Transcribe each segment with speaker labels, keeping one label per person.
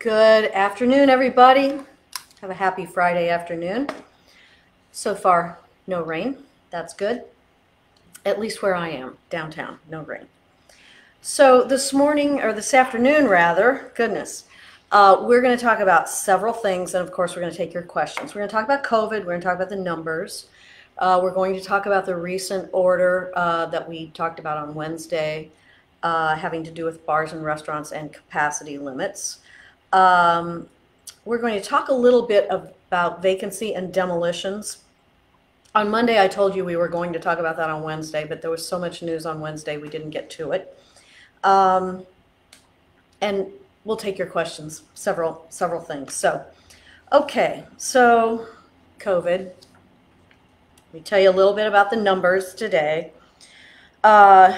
Speaker 1: Good afternoon, everybody. Have a happy Friday afternoon. So far, no rain. That's good. At least where I am, downtown, no rain. So this morning, or this afternoon rather, goodness, uh, we're going to talk about several things, and of course, we're going to take your questions. We're going to talk about COVID. We're going to talk about the numbers. Uh, we're going to talk about the recent order uh, that we talked about on Wednesday, uh, having to do with bars and restaurants and capacity limits. Um, we're going to talk a little bit about vacancy and demolitions. On Monday, I told you we were going to talk about that on Wednesday, but there was so much news on Wednesday we didn't get to it. Um, and we'll take your questions, several several things. So, okay, so COVID. Let me tell you a little bit about the numbers today. Uh,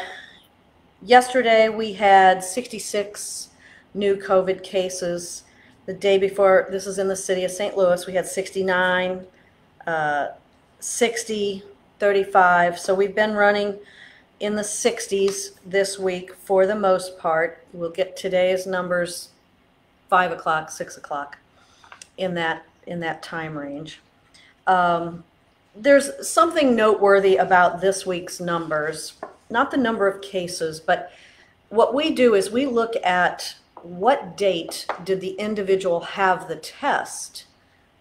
Speaker 1: yesterday we had 66 new COVID cases. The day before, this is in the city of St. Louis, we had 69, uh, 60, 35. So we've been running in the 60s this week for the most part. We'll get today's numbers 5 o'clock, 6 o'clock in that in that time range. Um, there's something noteworthy about this week's numbers, not the number of cases, but what we do is we look at what date did the individual have the test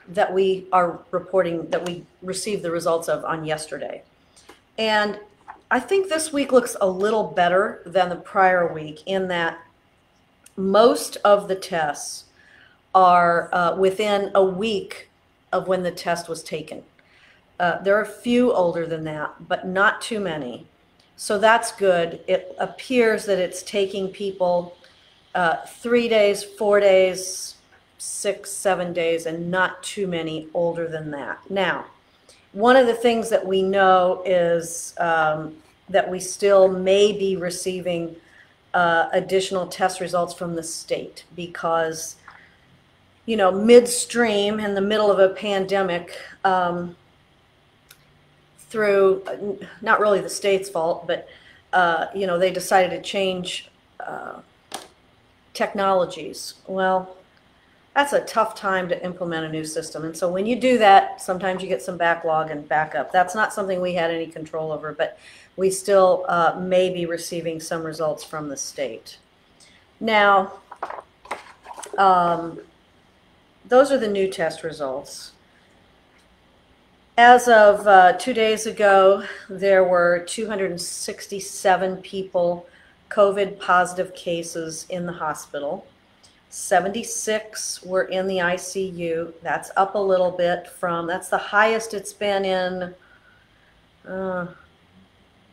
Speaker 1: that we are reporting that we received the results of on yesterday. And I think this week looks a little better than the prior week in that most of the tests are uh, within a week of when the test was taken. Uh, there are a few older than that, but not too many. So that's good. It appears that it's taking people uh, three days, four days, six, seven days, and not too many older than that. Now, one of the things that we know is um, that we still may be receiving uh, additional test results from the state because, you know, midstream in the middle of a pandemic, um, through uh, not really the state's fault, but uh, you know, they decided to change uh, technologies. Well, that's a tough time to implement a new system. And so when you do that, sometimes you get some backlog and backup. That's not something we had any control over, but we still uh, may be receiving some results from the state. Now, um, those are the new test results. As of uh, two days ago, there were 267 people, COVID positive cases in the hospital. 76 were in the ICU. That's up a little bit from, that's the highest it's been in uh,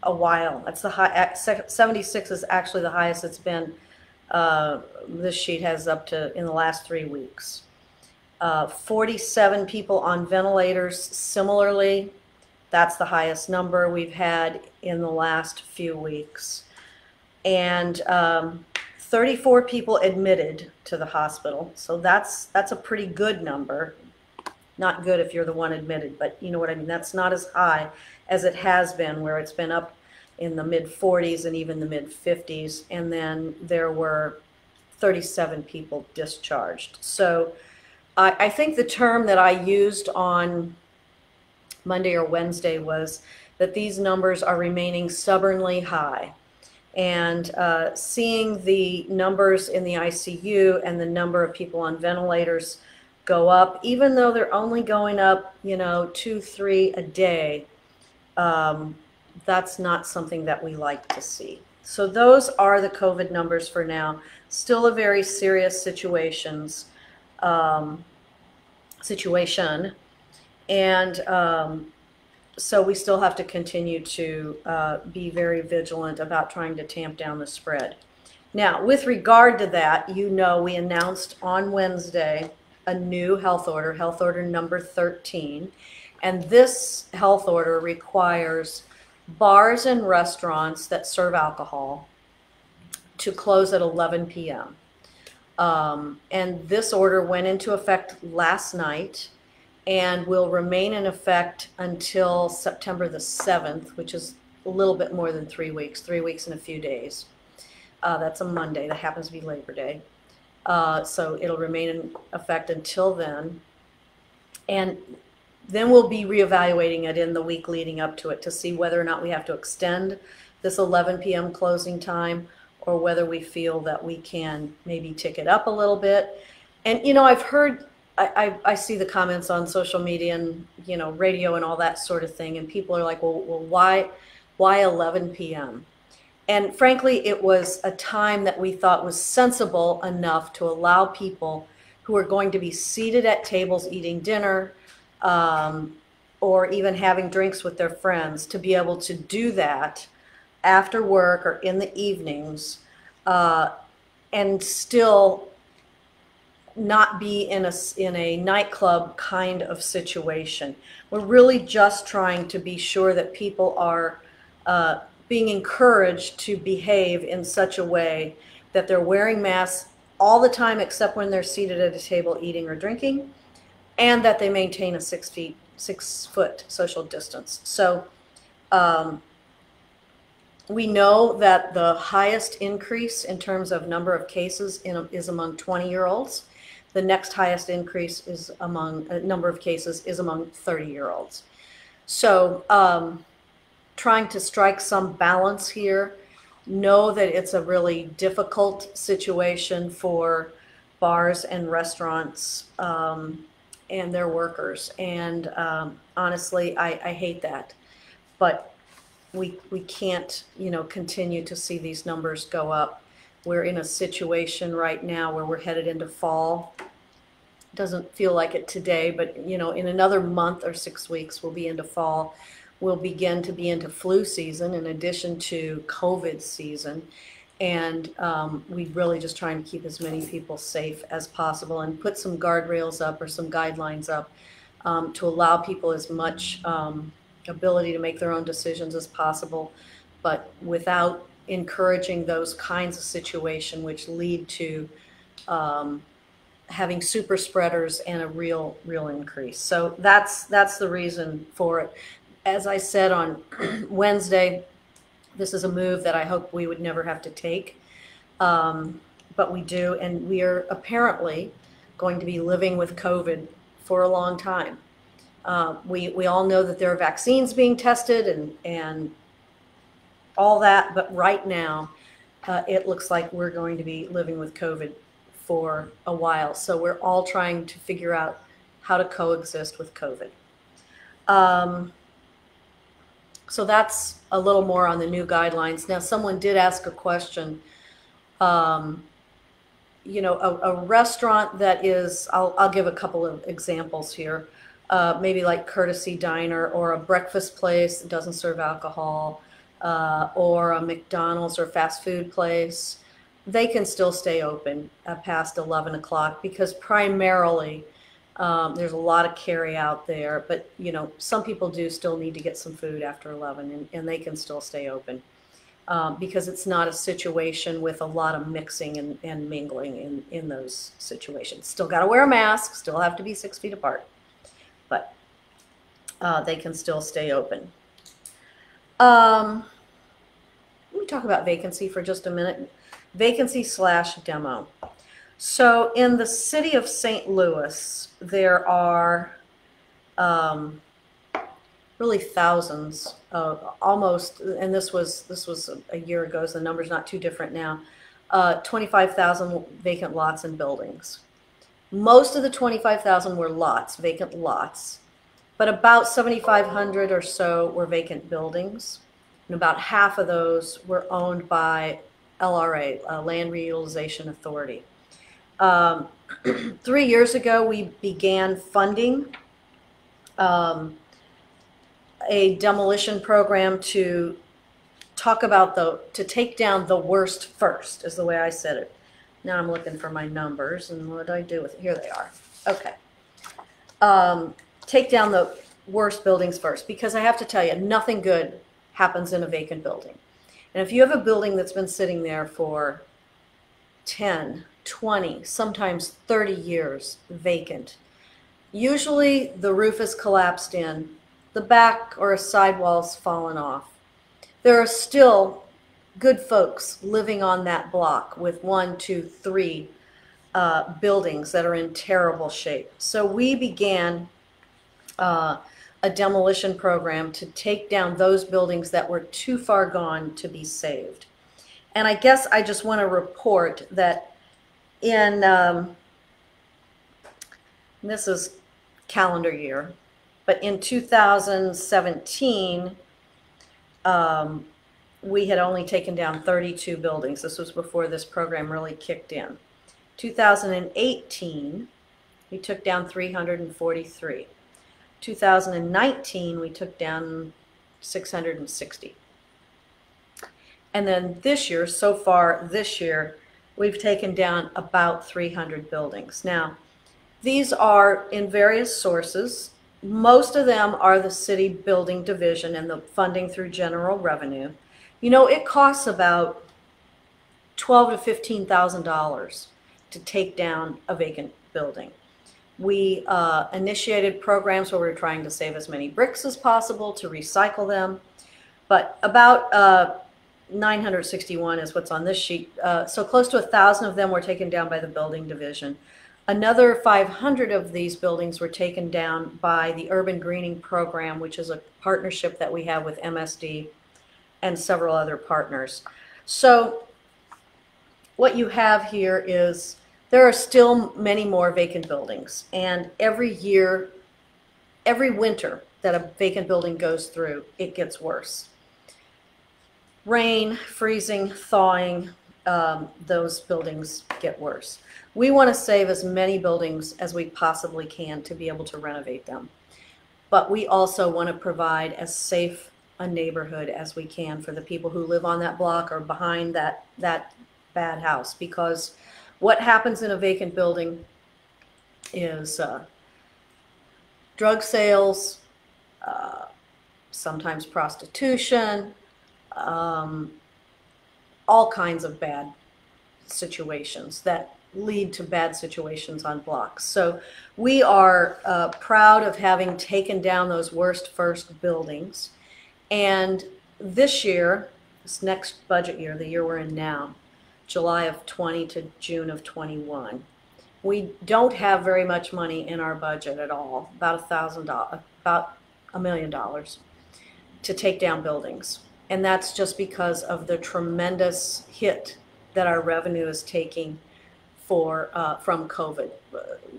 Speaker 1: a while. That's the high, 76 is actually the highest it's been. Uh, this sheet has up to in the last three weeks. Uh, 47 people on ventilators. Similarly, that's the highest number we've had in the last few weeks. And um, 34 people admitted to the hospital. So that's that's a pretty good number. Not good if you're the one admitted, but you know what I mean. That's not as high as it has been, where it's been up in the mid 40s and even the mid 50s. And then there were 37 people discharged. So I, I think the term that I used on Monday or Wednesday was that these numbers are remaining stubbornly high and uh, seeing the numbers in the ICU and the number of people on ventilators go up, even though they're only going up, you know, two, three a day, um, that's not something that we like to see. So those are the COVID numbers for now. Still a very serious situations um, situation, and um, so we still have to continue to uh, be very vigilant about trying to tamp down the spread. Now, with regard to that, you know we announced on Wednesday a new health order, health order number 13. And this health order requires bars and restaurants that serve alcohol to close at 11 p.m. Um, and this order went into effect last night and will remain in effect until September the 7th, which is a little bit more than three weeks, three weeks and a few days. Uh, that's a Monday. That happens to be Labor Day. Uh, so it'll remain in effect until then. And then we'll be reevaluating it in the week leading up to it to see whether or not we have to extend this 11 p.m. closing time or whether we feel that we can maybe tick it up a little bit. And, you know, I've heard, I, I, see the comments on social media and, you know, radio and all that sort of thing. And people are like, well, well why, why 11 p.m.? And frankly, it was a time that we thought was sensible enough to allow people who are going to be seated at tables eating dinner um, or even having drinks with their friends to be able to do that after work or in the evenings uh, and still not be in a in a nightclub kind of situation. We're really just trying to be sure that people are uh, being encouraged to behave in such a way that they're wearing masks all the time except when they're seated at a table eating or drinking, and that they maintain a six feet six foot social distance. So. Um, we know that the highest increase in terms of number of cases in, is among 20 year olds. The next highest increase is among a number of cases is among 30 year olds. So, um, trying to strike some balance here. Know that it's a really difficult situation for bars and restaurants um, and their workers. And um, honestly, I, I hate that. But we, we can't, you know, continue to see these numbers go up. We're in a situation right now where we're headed into fall. Doesn't feel like it today, but, you know, in another month or six weeks, we'll be into fall. We'll begin to be into flu season in addition to COVID season. And um, we really just trying to keep as many people safe as possible and put some guardrails up or some guidelines up um, to allow people as much um, ability to make their own decisions as possible, but without encouraging those kinds of situation which lead to um, having super spreaders and a real real increase. So that's that's the reason for it. As I said on Wednesday, this is a move that I hope we would never have to take, um, but we do, and we are apparently going to be living with COVID for a long time. Uh, we, we all know that there are vaccines being tested and, and all that, but right now, uh, it looks like we're going to be living with COVID for a while. So we're all trying to figure out how to coexist with COVID. Um, so that's a little more on the new guidelines. Now, someone did ask a question. Um, you know, a, a, restaurant that is, I'll, I'll give a couple of examples here uh, maybe like Courtesy Diner or a breakfast place that doesn't serve alcohol, uh, or a McDonald's or fast food place, they can still stay open uh, past 11 o'clock because primarily um, there's a lot of carry out there. But you know, some people do still need to get some food after 11, and, and they can still stay open. Um, because it's not a situation with a lot of mixing and, and mingling in, in those situations. Still got to wear a mask, still have to be six feet apart but uh, they can still stay open. Um, talk about vacancy for just a minute. Vacancy slash demo. So in the city of St. Louis, there are um, really thousands, of almost, and this was this was a year ago, so the number's not too different now. Uh, 25,000 vacant lots and buildings. Most of the 25,000 were lots, vacant lots, but about 7,500 or so were vacant buildings. And about half of those were owned by LRA, uh, Land Reutilization Authority. Um, three years ago, we began funding um, a demolition program to talk about the, to take down the worst first, is the way I said it. Now I'm looking for my numbers and what do I do with it? Here they are. Okay. Um, take down the worst buildings first because I have to tell you, nothing good happens in a vacant building. And if you have a building that's been sitting there for 10, 20, sometimes 30 years vacant, usually the roof is collapsed in, the back or a sidewall's fallen off. There are still good folks living on that block with one, two, three uh, buildings that are in terrible shape. So we began uh, a demolition program to take down those buildings that were too far gone to be saved. And I guess I just want to report that in, um, this is calendar year, but in 2017, um, we had only taken down 32 buildings. This was before this program really kicked in. 2018, we took down 343. 2019, we took down 660. And then this year, so far this year, we've taken down about 300 buildings. Now, these are in various sources. Most of them are the city building division and the funding through general revenue. You know, it costs about twelve to fifteen thousand dollars to take down a vacant building. We uh, initiated programs where we are trying to save as many bricks as possible to recycle them, but about uh, 961 is what's on this sheet. Uh, so close to a thousand of them were taken down by the building division. Another 500 of these buildings were taken down by the Urban Greening Program, which is a partnership that we have with MSD and several other partners. So what you have here is there are still many more vacant buildings. And every year, every winter that a vacant building goes through, it gets worse. Rain, freezing, thawing, um, those buildings get worse. We want to save as many buildings as we possibly can to be able to renovate them. But we also want to provide as safe a neighborhood as we can for the people who live on that block or behind that, that bad house. Because what happens in a vacant building is uh, drug sales, uh, sometimes prostitution, um, all kinds of bad situations that lead to bad situations on blocks. So we are uh, proud of having taken down those worst first buildings. And this year, this next budget year, the year we're in now, July of 20 to June of 21, we don't have very much money in our budget at all, about a thousand dollars, about a million dollars to take down buildings. And that's just because of the tremendous hit that our revenue is taking for uh, from COVID.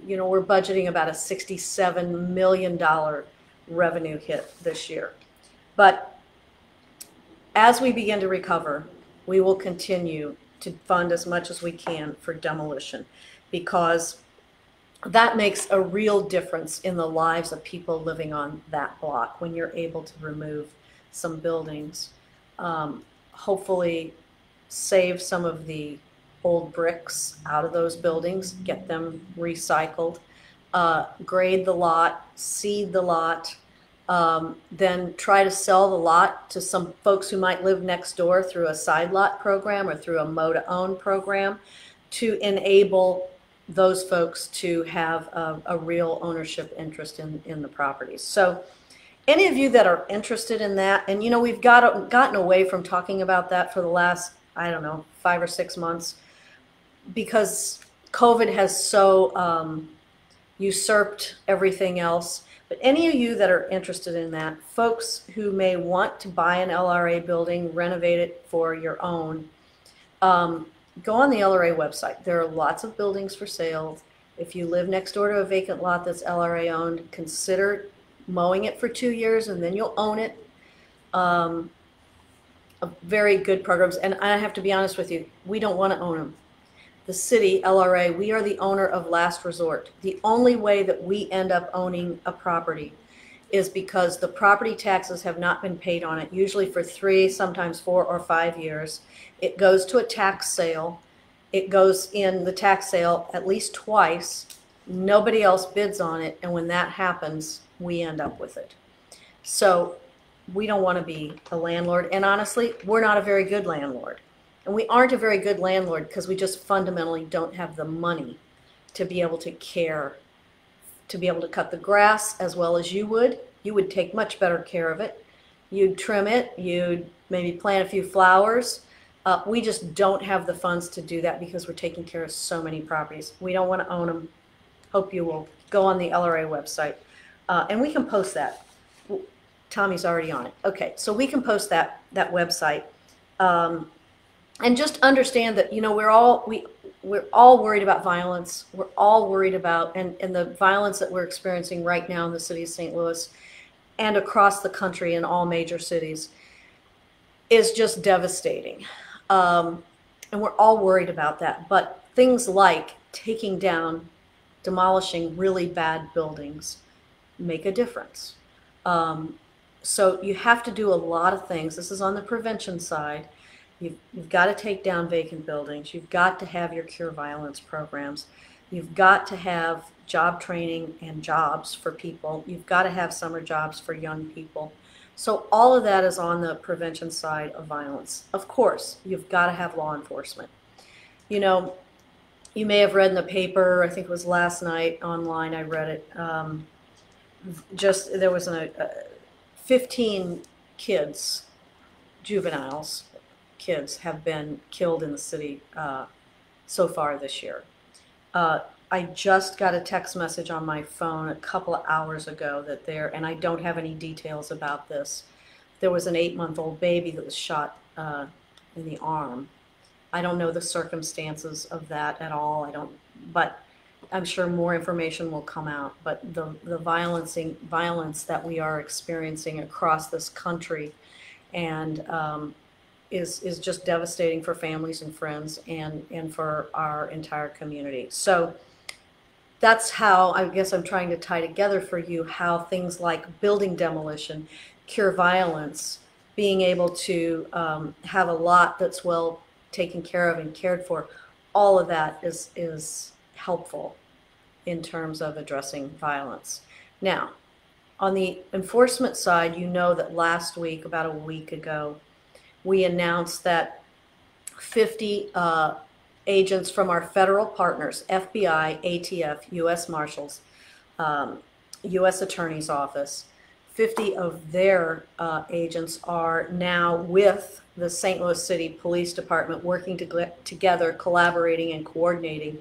Speaker 1: You know, we're budgeting about a $67 million revenue hit this year. But as we begin to recover, we will continue to fund as much as we can for demolition because that makes a real difference in the lives of people living on that block when you're able to remove some buildings. Um, hopefully save some of the old bricks out of those buildings, get them recycled, uh, grade the lot, seed the lot, um, then try to sell the lot to some folks who might live next door through a side lot program or through a mow to own program to enable those folks to have a, a real ownership interest in, in the properties. So any of you that are interested in that, and you know, we've got gotten away from talking about that for the last, I don't know, five or six months because COVID has so um, usurped everything else. But any of you that are interested in that, folks who may want to buy an LRA building, renovate it for your own, um, go on the LRA website. There are lots of buildings for sale. If you live next door to a vacant lot that's LRA owned, consider mowing it for two years and then you'll own it. Um, very good programs. And I have to be honest with you, we don't want to own them. The city, LRA, we are the owner of last resort. The only way that we end up owning a property is because the property taxes have not been paid on it, usually for three, sometimes four or five years. It goes to a tax sale. It goes in the tax sale at least twice. Nobody else bids on it. And when that happens, we end up with it. So we don't want to be a landlord. And honestly, we're not a very good landlord. And we aren't a very good landlord because we just fundamentally don't have the money to be able to care, to be able to cut the grass as well as you would. You would take much better care of it. You'd trim it, you'd maybe plant a few flowers. Uh, we just don't have the funds to do that because we're taking care of so many properties. We don't want to own them. Hope you will go on the LRA website. Uh, and we can post that. Tommy's already on it. Okay, so we can post that, that website. Um, and just understand that, you know, we're all, we, we're all worried about violence. We're all worried about, and, and the violence that we're experiencing right now in the city of St. Louis and across the country in all major cities is just devastating. Um, and we're all worried about that. But things like taking down, demolishing really bad buildings make a difference. Um, so you have to do a lot of things. This is on the prevention side. You've, you've got to take down vacant buildings. You've got to have your cure violence programs. You've got to have job training and jobs for people. You've got to have summer jobs for young people. So all of that is on the prevention side of violence. Of course, you've got to have law enforcement. You know, you may have read in the paper, I think it was last night online, I read it. Um, just there was a, a 15 kids, juveniles, kids have been killed in the city uh, so far this year. Uh, I just got a text message on my phone a couple of hours ago that there, and I don't have any details about this. There was an eight-month-old baby that was shot uh, in the arm. I don't know the circumstances of that at all. I don't, but I'm sure more information will come out. But the the violencing violence that we are experiencing across this country, and um, is is just devastating for families and friends and and for our entire community. So that's how I guess I'm trying to tie together for you how things like building demolition, cure violence, being able to um, have a lot that's well taken care of and cared for, all of that is is helpful in terms of addressing violence. Now, on the enforcement side, you know that last week, about a week ago, we announced that 50 uh, agents from our federal partners, FBI, ATF, U.S. Marshals, um, U.S. Attorney's Office, 50 of their uh, agents are now with the St. Louis City Police Department working to, together, collaborating and coordinating,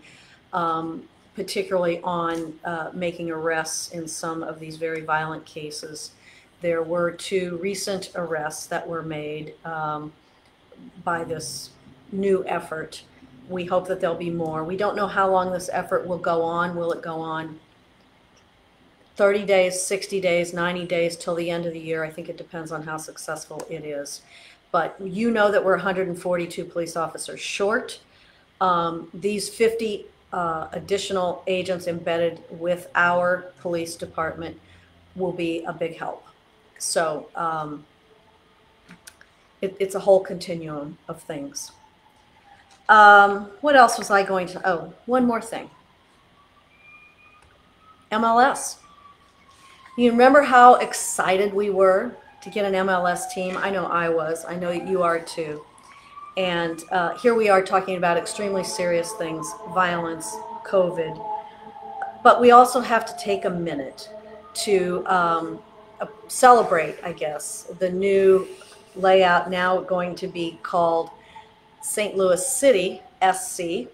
Speaker 1: um, particularly on uh, making arrests in some of these very violent cases. There were two recent arrests that were made um, by this new effort we hope that there'll be more. We don't know how long this effort will go on. Will it go on 30 days, 60 days, 90 days till the end of the year? I think it depends on how successful it is. But you know that we're 142 police officers short. Um, these 50 uh, additional agents embedded with our police department will be a big help. So um, it, it's a whole continuum of things. Um, what else was I going to? Oh, one more thing. MLS. You remember how excited we were to get an MLS team? I know I was. I know you are too. And uh, here we are talking about extremely serious things violence, COVID. But we also have to take a minute to um, celebrate, I guess, the new layout now going to be called St. Louis City SC.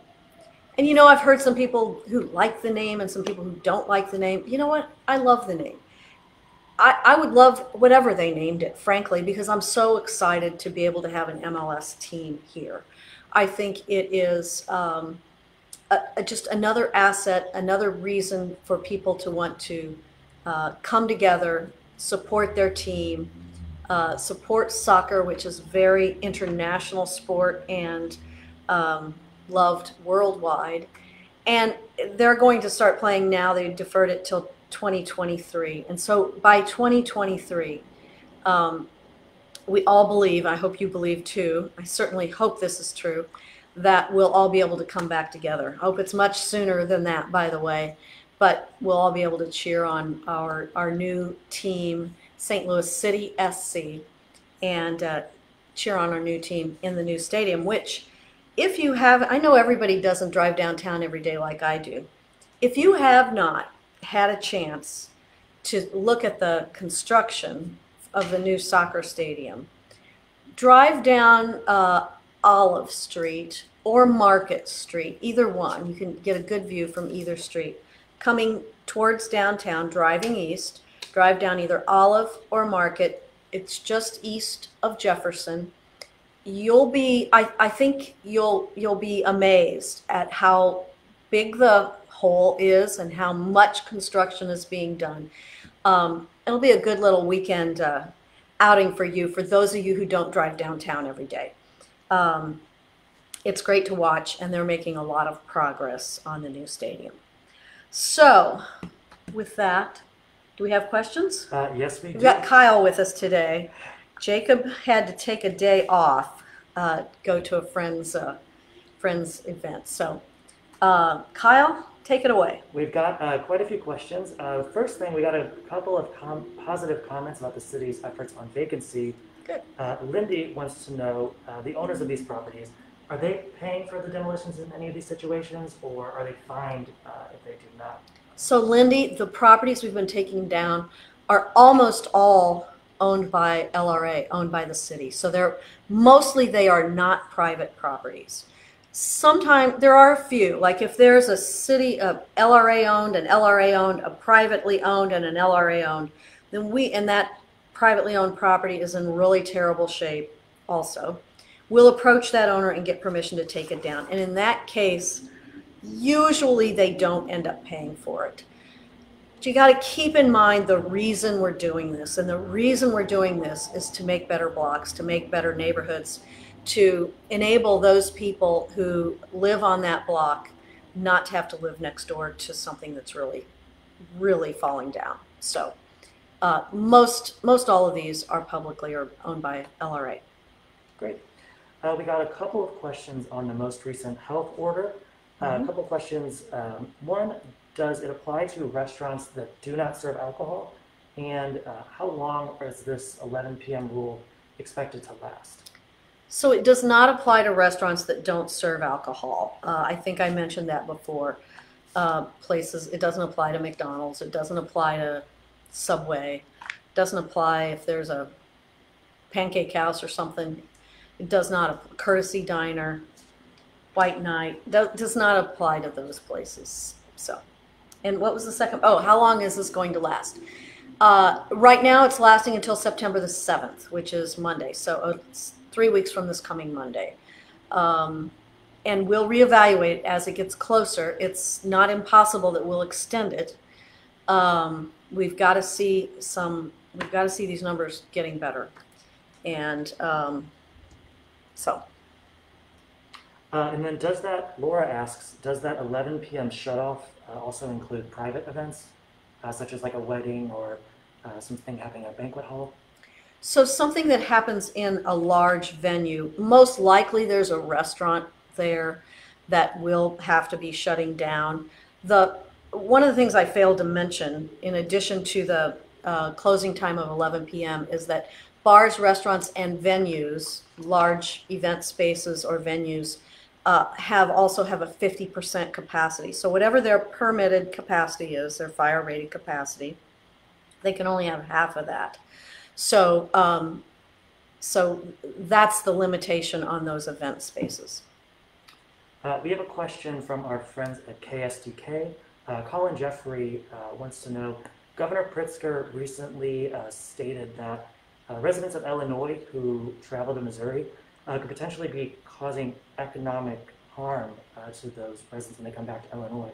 Speaker 1: And you know, I've heard some people who like the name and some people who don't like the name. You know what? I love the name. I, I would love whatever they named it, frankly, because I'm so excited to be able to have an MLS team here. I think it is um, a, a, just another asset, another reason for people to want to uh, come together, support their team, uh, support soccer, which is very international sport and um, loved worldwide. And they're going to start playing now. They deferred it till 2023. And so by 2023, um, we all believe, I hope you believe too, I certainly hope this is true, that we'll all be able to come back together. I hope it's much sooner than that, by the way, but we'll all be able to cheer on our, our new team St. Louis City SC and uh, cheer on our new team in the new stadium, which if you have, I know everybody doesn't drive downtown every day like I do. If you have not had a chance to look at the construction of the new soccer stadium, drive down uh, Olive Street or Market Street, either one, you can get a good view from either street. Coming towards downtown, driving east, drive down either Olive or Market. It's just east of Jefferson. You'll be, I, I think you'll you'll be amazed at how big the hole is and how much construction is being done. Um, it'll be a good little weekend uh, outing for you, for those of you who don't drive downtown every day. Um, it's great to watch, and they're making a lot of progress on the new stadium. So, with that, do we have questions?
Speaker 2: Uh, yes, we
Speaker 1: We've got Kyle with us today. Jacob had to take a day off, uh, go to a friend's uh, friend's event. So, uh, Kyle, take it away.
Speaker 2: We've got uh, quite a few questions. Uh, first thing, we got a couple of com- positive comments about the city's efforts on vacancy.
Speaker 1: Good.
Speaker 2: Uh, Lindy wants to know uh, the owners of these properties are they paying for the demolitions in any of these situations, or are they fined uh, if they do not?
Speaker 1: So, Lindy, the properties we've been taking down are almost all owned by LRA, owned by the city. So they're mostly they are not private properties. Sometimes there are a few, like if there's a city, of LRA owned, an LRA owned, a privately owned, and an LRA owned, then we and that privately owned property is in really terrible shape. Also, we'll approach that owner and get permission to take it down. And in that case, usually they don't end up paying for it. But you got to keep in mind the reason we're doing this. And the reason we're doing this is to make better blocks, to make better neighborhoods, to enable those people who live on that block not to have to live next door to something that's really, really falling down. So, uh, most most all of these are publicly or owned by LRA.
Speaker 2: Great. Uh, we got a couple of questions on the most recent health order. Uh,
Speaker 1: Mhm.
Speaker 2: A couple of questions. Um, one, does it apply to restaurants that do not serve alcohol? And uh, how long is this 11 p.m. rule expected to last?
Speaker 1: So it does not apply to restaurants that don't serve alcohol. Uh, I think I mentioned that before. Uh, places, it doesn't apply to McDonald's, it doesn't apply to Subway, it doesn't apply if there's a pancake house or something. It does not, Courtesy Diner, White Knight, that does not apply to those places. So, and what was the second? Oh, how long is this going to last? Uh, right now, it's lasting until September the 7th, which is Monday. So uh, it's three weeks from this coming Monday. Um, and we'll reevaluate as it gets closer. It's not impossible that we'll extend it. Um, we've got to see some, we've got to see these numbers getting better. And um, so,
Speaker 2: Uh, and then does that, Laura asks, does that 11 p.m. shutoff uh, also include private events, uh, such as like a wedding or uh, something happening at a banquet hall?
Speaker 1: So something that happens in a large venue, most likely there's a restaurant there that will have to be shutting down. The one of the things I failed to mention, in addition to the uh, closing time of 11 p.m., is that bars, restaurants, and venues, large event spaces or venues, uh, have also have a 50% capacity. So whatever their permitted capacity is, their fire rated capacity, they can only have half of that. So, um, so that's the limitation on those event spaces.
Speaker 2: Uh, we have a question from our friends at KSDK. Uh, Colin Jeffrey uh, wants to know Governor Pritzker recently uh, stated that uh, residents of Illinois who travel to Missouri uh, could potentially be causing economic harm uh, to those residents when they come back to Illinois.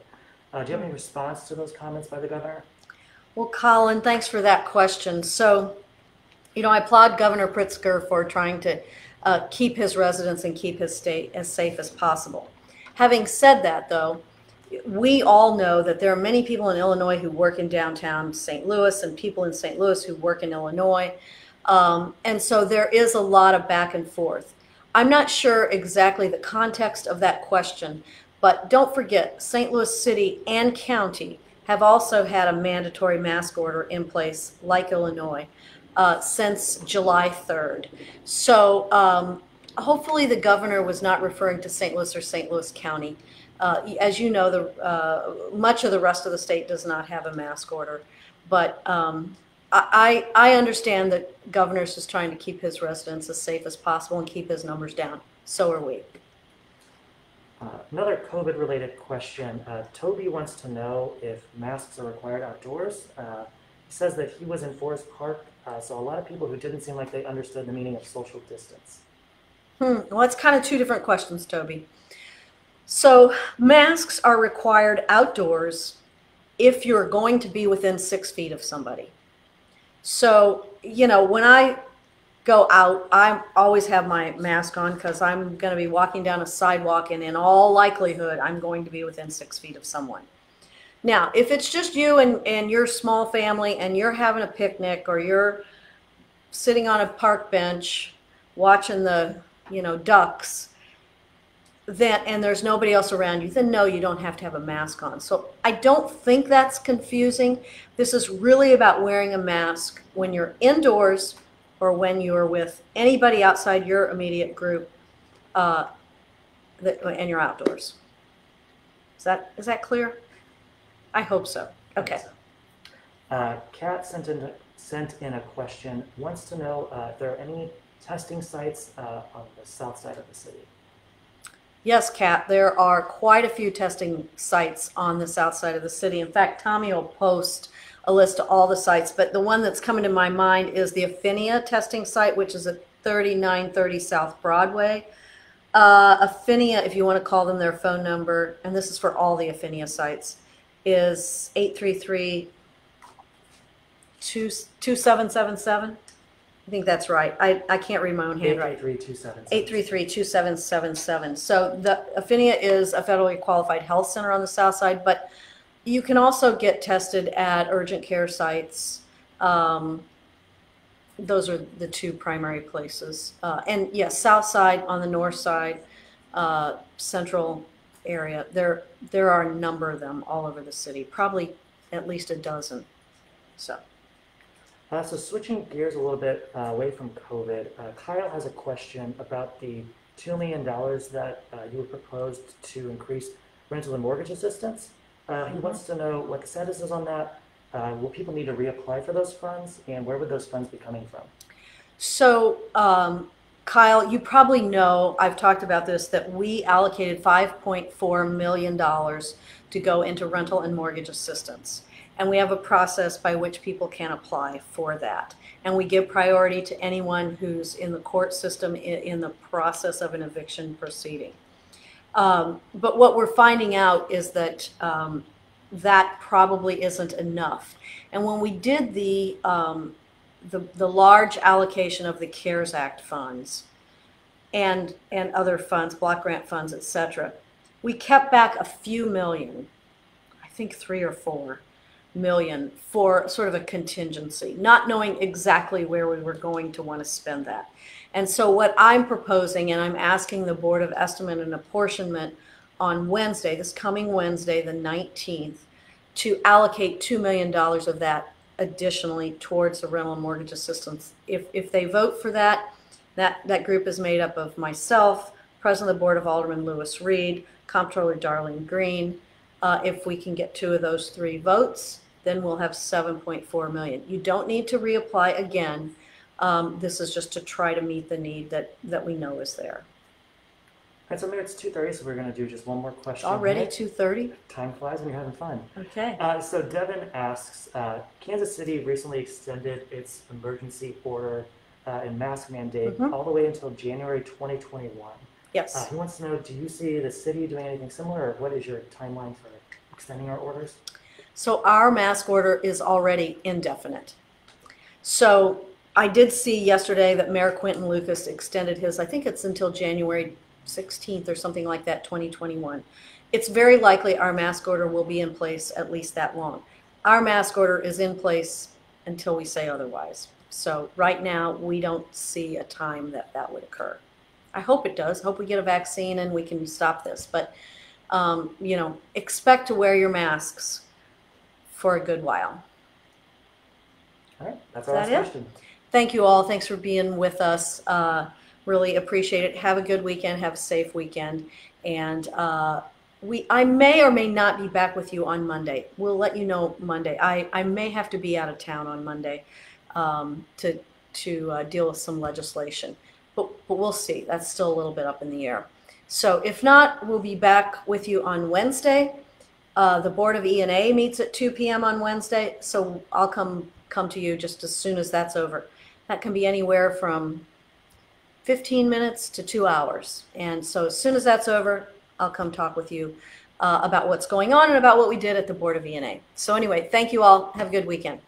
Speaker 2: Uh, do you have any response to those comments by the governor?
Speaker 1: Well, Colin, thanks for that question. So, you know, I applaud Governor Pritzker for trying to uh, keep his residents and keep his state as safe as possible. Having said that, though, we all know that there are many people in Illinois who work in downtown St. Louis and people in St. Louis who work in Illinois. Um, and so there is a lot of back and forth. I'm not sure exactly the context of that question, but don't forget St. Louis City and County have also had a mandatory mask order in place, like Illinois, uh, since July 3rd. So um, hopefully the governor was not referring to St. Louis or St. Louis County. Uh, as you know, the, uh, much of the rest of the state does not have a mask order. But um, I, I understand that governor's just trying to keep his residents as safe as possible and keep his numbers down. So are we.
Speaker 2: Uh, Another COVID-related question. Uh, Toby wants to know if masks are required outdoors. Uh, He says that he was in Forest Park, uh, saw a lot of people who didn't seem like they understood the meaning of social distance.
Speaker 1: Hmm, well, it's kind of two different questions, Toby. So, masks are required outdoors if you're going to be within six feet of somebody. So, you know, when I go out, I always have my mask on because I'm going to be walking down a sidewalk, and in all likelihood, I'm going to be within six feet of someone. Now, if it's just you and, and your small family and you're having a picnic or you're sitting on a park bench watching the, you know, ducks, then and there's nobody else around you, then no, you don't have to have a mask on. So I don't think that's confusing. This is really about wearing a mask when you're indoors or when you're with anybody outside your immediate group, uh, that, and you're outdoors. Is that is that clear? I hope so. Okay.
Speaker 2: Uh, Kat sent in, sent in a question, wants to know uh, if there are any testing sites uh, on the south side of the city.
Speaker 1: Yes, Kat, there are quite a few testing sites on the south side of the city. In fact, Tommy will post a list of all the sites, but the one that's coming to my mind is the Affinia testing site, which is at 3930 South Broadway. Uh, Affinia, if you want to call them their phone number, and this is for all the Affinia sites, is 833 2777. I think that's right. I, I can't read my own handwriting.
Speaker 2: 833-2777.
Speaker 1: 833-2777. So the Affinia is a federally qualified health center on the south side, but you can also get tested at urgent care sites. Um, those are the two primary places. Uh, and yes, south side on the north side, uh, central area. There there are a number of them all over the city, probably at least a dozen. So.
Speaker 2: Uh, so switching gears a little bit uh, away from COVID, uh, Kyle has a question about the $2 million that uh, you proposed to increase rental and mortgage assistance. Uh, he
Speaker 1: Mhm.
Speaker 2: wants to know what the status is on that. Uh, will people need to reapply for those funds, and where would those funds be coming from?
Speaker 1: So, um, Kyle, you probably know, I've talked about this, that we allocated $5.4 million to go into rental and mortgage assistance. And we have a process by which people can apply for that. And we give priority to anyone who's in the court system in, in the process of an eviction proceeding. Um, but what we're finding out is that um, that probably isn't enough. And when we did the um, the, the large allocation of the CARES Act funds and, and other funds, block grant funds, et cetera, we kept back a few million, I think three or four million for sort of a contingency, not knowing exactly where we were going to want to spend that. And so what I'm proposing, and I'm asking the Board of Estimate and Apportionment on Wednesday, this coming Wednesday, the 19th, to allocate $2 million of that additionally towards the rental and mortgage assistance. If, if they vote for that, that, that group is made up of myself, President of the Board of Alderman Lewis Reed, Comptroller Darlene Green. Uh, if we can get two of those three votes, then we'll have 7.4 million. You don't need to reapply again. Um, this is just to try to meet the need that, that we know is there.
Speaker 2: All right, so maybe it's 2.30, so we're going to do just one more question.
Speaker 1: Already
Speaker 2: here.
Speaker 1: 2:30?
Speaker 2: Time flies when you're having fun.
Speaker 1: Okay.
Speaker 2: Uh, so Devin asks, uh, Kansas City recently extended its emergency order uh, and mask mandate
Speaker 1: Mhm.
Speaker 2: all the way until January 2021. Uh,
Speaker 1: Yes.
Speaker 2: he wants to know, do you see the city doing anything similar, or what is your timeline for extending our orders?
Speaker 1: So our mask order is already indefinite. So I did see yesterday that Mayor Quinton Lucas extended his, I think it's until January 16th or something like that, 2021. It's very likely our mask order will be in place at least that long. Our mask order is in place until we say otherwise. So right now, we don't see a time that that would occur. I hope it does. Hope we get a vaccine and we can stop this. But, um, you know, expect to wear your masks for a good while.
Speaker 2: All right, that's our
Speaker 1: that
Speaker 2: last question.
Speaker 1: Thank you all. Thanks for being with us. Uh, really appreciate it. Have a good weekend. Have a safe weekend. And uh, we, I may or may not be back with you on Monday. We'll let you know Monday. I, I may have to be out of town on Monday um, to to uh, deal with some legislation. But but we'll see. That's still a little bit up in the air. So if not, we'll be back with you on Wednesday. Uh, the Board of E and A meets at 2 p.m. on Wednesday, so I'll come come to you just as soon as that's over. That can be anywhere from 15 minutes to two hours. And so as soon as that's over, I'll come talk with you uh, about what's going on and about what we did at the Board of E and A. So anyway, thank you all. Have a good weekend.